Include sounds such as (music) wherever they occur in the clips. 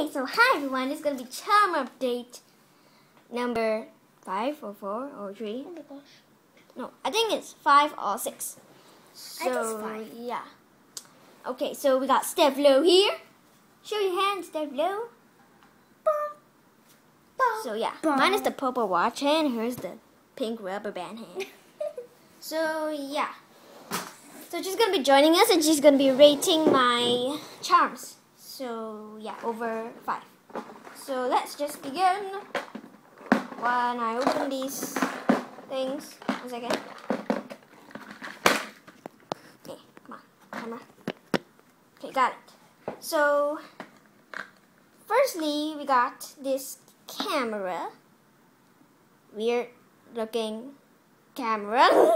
Okay, so hi everyone, it's gonna be charm update number five or four or three. Oh my gosh. No, I think it's five or six. So I think it's five. yeah. Okay, so we got Steph Low here. Show your hand, Steph Low. So yeah, Bum. mine is the purple watch hand, hers the pink rubber band hand. (laughs) so yeah. So she's gonna be joining us and she's gonna be rating my charms. So yeah, over five. So let's just begin. When I open these things, one second. Okay, come on, camera. Okay, got it. So firstly, we got this camera. Weird looking camera. (laughs)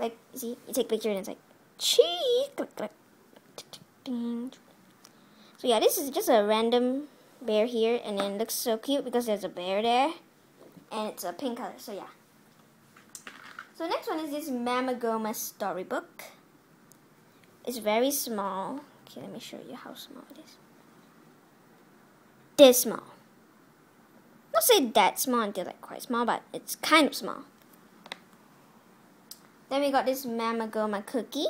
like, see, you take picture and it's like, cheese. Click, click. So yeah, this is just a random bear here, and then it looks so cute because there's a bear there, and it's a pink color. So yeah. So next one is this Mamagoma storybook. It's very small. Okay, let me show you how small it is. This small. Not say that small until like quite small, but it's kind of small. Then we got this Mamagoma cookie.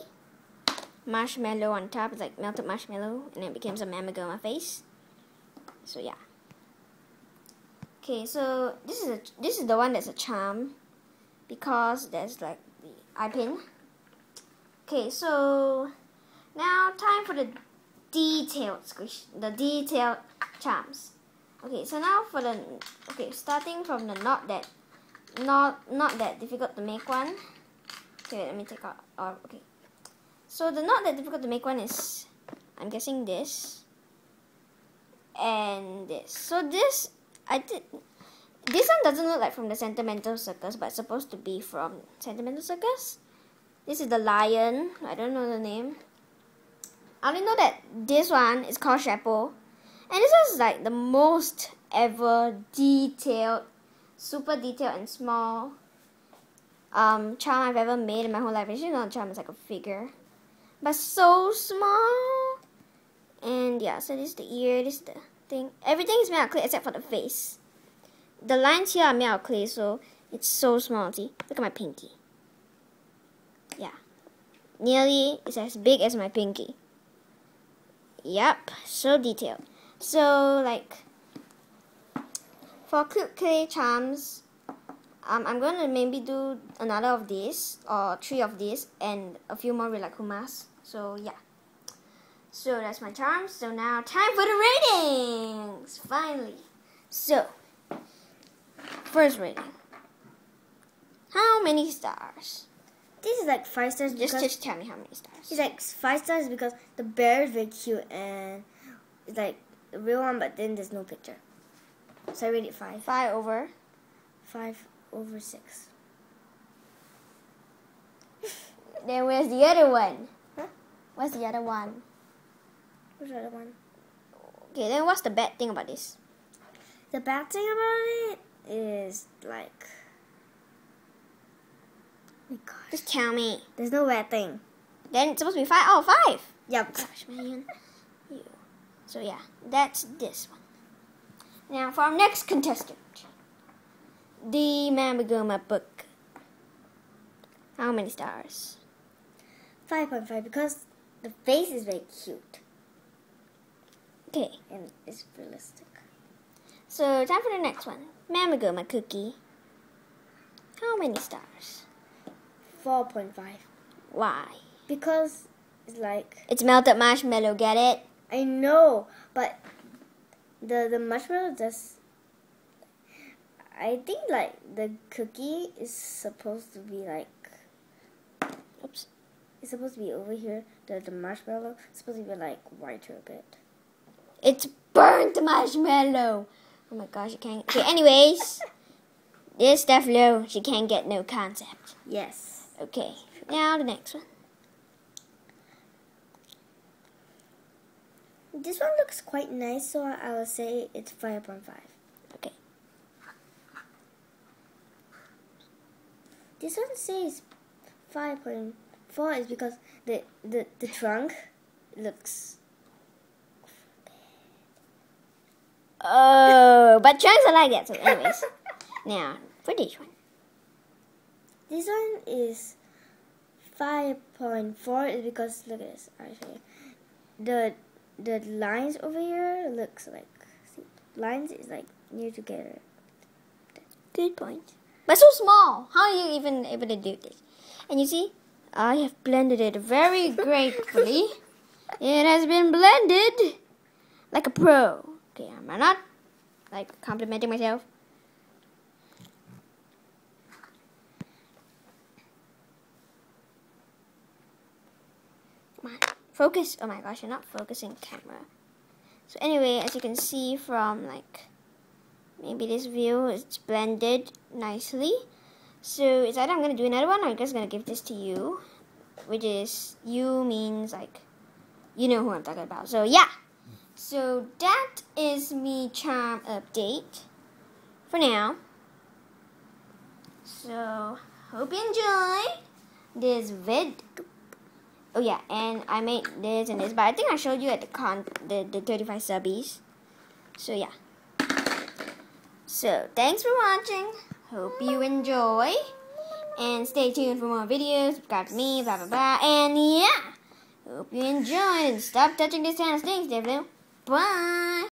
Marshmallow on top. It's like melted marshmallow, and it becomes a Mamagoma face. So yeah. Okay, so this is a, this is the one that's a charm, because there's like the eye pin. Okay, so now time for the detailed squish, the detailed charms. Okay, so now for the okay, starting from the not that not not that difficult to make one. Okay, let me take out. Oh, okay. So the not that difficult to make one is, I'm guessing this and this. So this I did. This one doesn't look like from the Sentimental Circus, but supposed to be from Sentimental Circus. This is the lion. I don't know the name. I only know that this one is called Shappo. And this is like the most ever detailed, super detailed and small um, charm I've ever made in my whole life. It's not a charm, it's like a figure. But so small. And yeah, so this is the ear, this is the thing. Everything is made out of clay except for the face. The lines here are made out of clay, so it's so small. See, look at my pinky. Yeah, nearly it's as big as my pinky. Yep, so detailed. So like for cute clay charms, um, I'm gonna maybe do another of these or three of these and a few more Rilakkumas. So yeah. So that's my charms. So now time for the ratings. Finally. So first rating. How many stars? This is like five stars Just just tell me how many stars. it's like five stars because the bear is very cute and it's like the real one, but then there's no picture. So I rate it five. Five over. Five over six. Then where's the other one? Huh? What's the other one? The other one? Okay, then what's the bad thing about this? The bad thing about it is like, oh my gosh, Just tell me. there's no bad thing. Then it's supposed to be five. Oh, five. Yep. Gosh, man. You. So yeah, that's this one. Now for our next contestant, the Mamagoma book. How many stars? Five point five because the face is very cute Okay, and it's realistic. so time for the next one. Mamagoma cookie. How many stars? Four point five Why? because it's like It's melted marshmallow. Get it? I know, but the the marshmallow just. I think like the cookie is supposed to be like Oops. it's supposed to be over here. The the marshmallow is supposed to be like whiter a bit. It's burnt marshmallow. Oh my gosh, you can't. Okay, anyways, (laughs) this Steph Low, she can't get no concept. Yes. Okay, now the next one. This one looks quite nice, so I will say it's five point five. Okay. This one says five point four is because the the the trunk looks Oh, but chunks are like that. So, anyways, (laughs) now for this one. This one is 5.4 is because look at this. I'll. The the lines over here looks like see, lines is like near together. Good point. But so small. How are you even able to do this? And you see, I have blended it very (laughs) gratefully. it has been blended like a pro. Okay, am I not like complimenting myself? Come on, focus. Oh my gosh, you're not focusing camera. So anyway, as you can see from like maybe this view, is blended nicely. So it's either I'm gonna do another one or I'm just gonna give this to you, which is you means like you know who I'm talking about. So yeah. So that is me charm update for now. So hope you enjoy this vid. Oh yeah, and I made this and this, but I think I showed you at the con the, the 35 subbies. So yeah. So thanks for watching. Hope you enjoy. And stay tuned for more videos. Subscribe to me, blah blah blah. And yeah. Hope you enjoy and stop touching this kind of things, Devil. Bye.